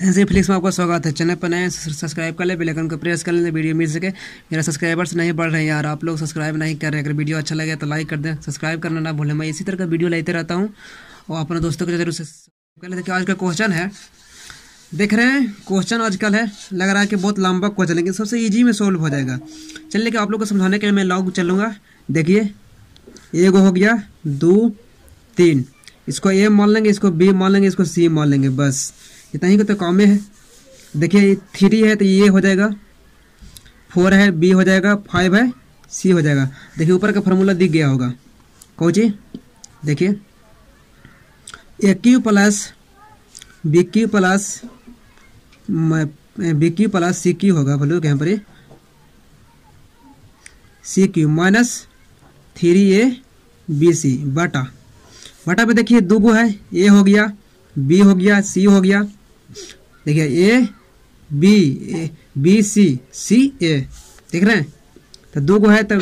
ऐसे फ्लिक्स में आपका स्वागत है। चैनल पर नए सब्सक्राइब कर ले, बेल आइकन को प्रेस कर लें वीडियो मिल सके। मेरा सब्सक्राइबर्स नहीं बढ़ रहे हैं यार, आप लोग सब्सक्राइब नहीं कर रहे अगर वीडियो अच्छा लगे तो लाइक कर दें, सब्सक्राइब करना ना भूलें। मैं इसी तरह का वीडियो लेते रहता हूँ और अपने दोस्तों को ज़रूर कर लेते आज का क्वेश्चन है। देख रहे हैं क्वेश्चन आजकल है। लग रहा है कि बहुत लंबा क्वेश्चन लेकिन सबसे ईजी में सोल्व हो जाएगा। चलिए कि आप लोग को समझाने के लिए मैं लॉग चलूँगा। देखिए, एक हो गया, दो, तीन। इसको ए मान लेंगे, इसको बी मान लेंगे, इसको सी मान लेंगे, बस। इतना ही तो काम है। देखिए थ्री है तो ये हो जाएगा। फोर है बी हो जाएगा फाइव है सी हो जाएगा। देखिए, ऊपर का फार्मूला दिख गया होगा। कौन जी, देखिए। A Q plus B Q plus B Q plus C Q होगा। बोलो यहाँ पर C Q minus three A B C बटा। बटा पे देखिए, दो गो है। ए हो गया बी हो गया सी हो गया। देखिए ए बी ए बी सी सी ए देख रहे हैं? तो दो गो है तो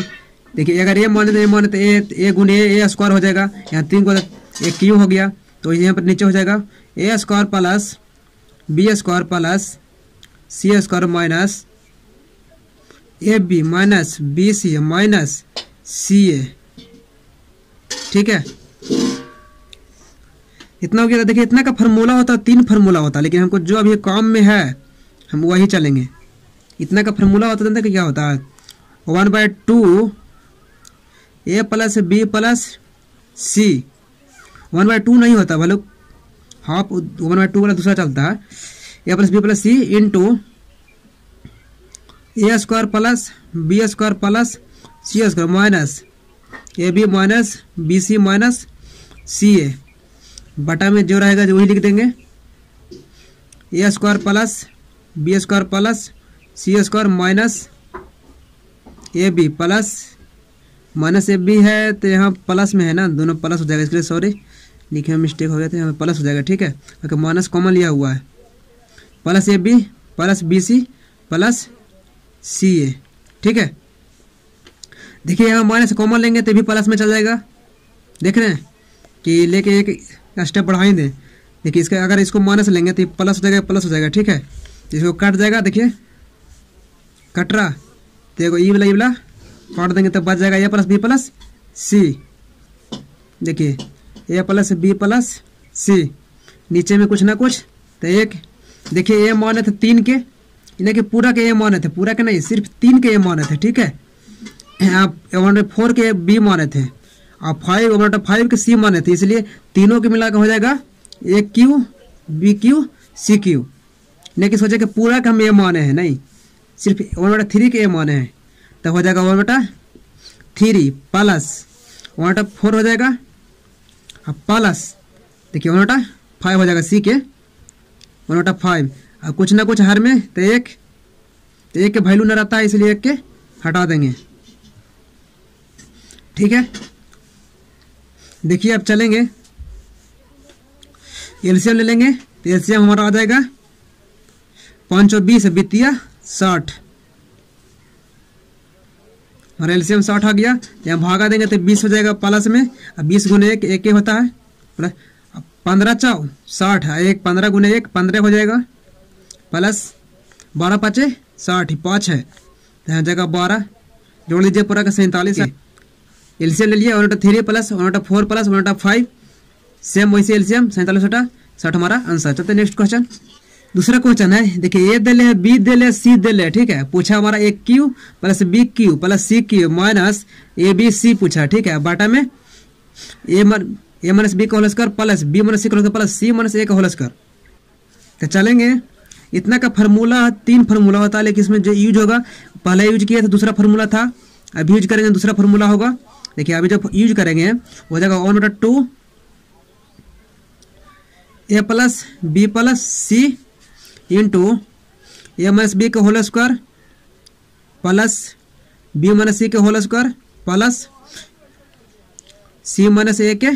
देखिए, अगर ए माने तो ए माने तो ए ए गुण ए ए स्क्वायर हो जाएगा। यहाँ तीन गो एक क्यू हो गया तो यहाँ पर नीचे हो जाएगा। A square plus B square plus C square minus A B minus B C minus C A ठीक है? इतना हो गया देखिए, इतना का फार्मूला होता, तीन फार्मूला होता, लेकिन हमको जो अभी काम में है, हम वही चलेंगे। इतना का फार्मूला होता है क्या होता है? One by two A plus B plus C one by two नहीं होता भाई हाफ़ वन बाय टू वाला दूसरा चलता है। A plus B plus C into A square plus B square plus C square minus A B minus B C minus C A बटा में जो रहेगा जो वही लिख देंगे। A square plus B square plus C square minus A B plus minus A B है तो यहाँ प्लस में है ना, दोनों प्लस हो जाएगा इसलिए सॉरी लिखे में मिस्टेक हो गया था यहाँ प्लस हो जाएगा, ठीक है? क्योंकि माइनस कॉमन लिया हुआ है। Plus A B plus B C plus C A ठीक है? देखिए यहाँ माइनस कॉमन लेंगे तो भी प्लस में चल जाएगा। देख रहे हैं कि लेके एक स्टेप बढ़ाई दें। देखिए, इसका अगर इसको माइनस लेंगे तो प्लस हो जाएगा प्लस हो जाएगा, ठीक है? इसको कट जाएगा, देखिए। कट रहा देखो ई वाला ई वाला। काट देंगे तो बच जाएगा A plus B plus C देखिए A plus B plus C नीचे में कुछ ना कुछ तो एक। देखिए ए माने थे तीन के। इन्हें कि पूरा के ए माने थे पूरा के नहीं, सिर्फ़ तीन के ए माने थे ठीक है? आप फोर के बी माने थे और फाइव ओवर बटा फाइव के सी माने थे, इसलिए तीनों के मिलाकर हो जाएगा A Q B Q C Q लेकिन सोचे कि पूरा का हम ए माने हैं, नहीं। सिर्फ़ वन बटा थ्री के ए माने हैं। तब हो जाएगा वन बटा थ्री प्लस वन बटा फोर हो जाएगा। और प्लस देखिए वन बटा फाइव हो जाएगा सी के। वन बटा फाइव और कुछ ना कुछ हर में तो एक तो एक के वैल्यू ना रहता है इसलिए एक के हटा देंगे। ठीक है? देखिए, आप चलेंगे। एलसीएम ले लेंगे तो एलसीएम हमारा आ जाएगा। पाँच सौ बीस वित्तीय, साठ। हमारा एलसीएम साठ आ गया यहाँ भागा देंगे तो बीस हो जाएगा प्लस में। अब बीस गुने एक एक होता है। पंद्रह चौ साठ। एक पंद्रह गुने एक, पंद्रह हो जाएगा। प्लस, बारह पाँचे, साठ, पाँच है। तो यहाँ जगह बारह। जोड़ लीजिए पूरा का सैंतालीस है। एलसीएम ले लिया one three plus one four plus one five same वैसे एलसीएम सैंतालीस बटा साठ हमारा आंसर चलते नेक्स्ट क्वेश्चन दूसरा क्वेश्चन है, देखिए ए दे ले बी दे ले सी दे ले, ठीक है? पूछा हमारा एक Q plus B Q plus C Q minus A B C पूछा, ठीक है? बाटा में ए ए माइनस बी का whole square plus B minus C का whole plus C minus A का होल स्क्वायर तो चलेंगे। इतना का फार्मूला तीन फार्मूला होता है, लेकिन इसमें जो यूज़ होगा, पहले यूज़ किया था, दूसरा फार्मूला था। अभी यूज़ करेंगे, दूसरा फार्मूला होगा। देखिए, अभी जब यूज़ करेंगे, हो जाएगा वन बटा two A plus B plus C into A minus B के whole square plus B minus C के whole square plus C minus A के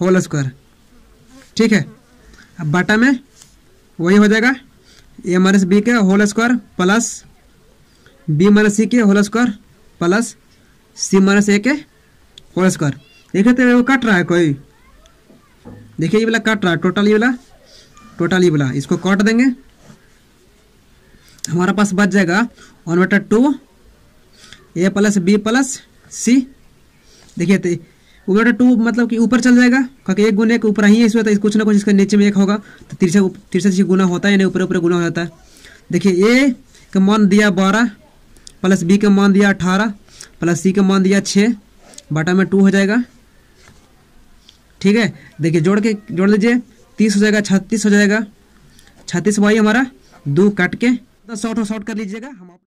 होल स्क्वायर ठीक है? अब बाटा में वही हो जाएगा ए माइनस बी के whole square plus B minus C के whole square plus C minus A के होल स्क्वायर देखिए तो वो कट रहा है कोई। देखिए ये वाला कट रहा है, टोटल ये वाला। टोटल ही बोला इसको काट देंगे। हमारा पास बच जाएगा वन बटा two A plus B plus C देखिए तो बटा टू मतलब कि ऊपर चल जाएगा, क्योंकि एक गुना के ऊपर ही है, इसमें तो कुछ ना कुछ इसका नीचे में एक होगा तो तिरछा तिरछा से गुना होता है नहीं ऊपर ऊपर गुना हो जाता है। देखिए ए का मान दिया बारह प्लस बी का मान दिया अठारह प्लस सी का मान दिया छः बटा में टू हो जाएगा। ठीक है? देखिए, जोड़ के, जोड़ लीजिए। तीस हो जाएगा, छत्तीस हो जाएगा। छत्तीस वाई हमारा दो काट के शॉर्ट और शॉर्ट कर लीजिएगा। हम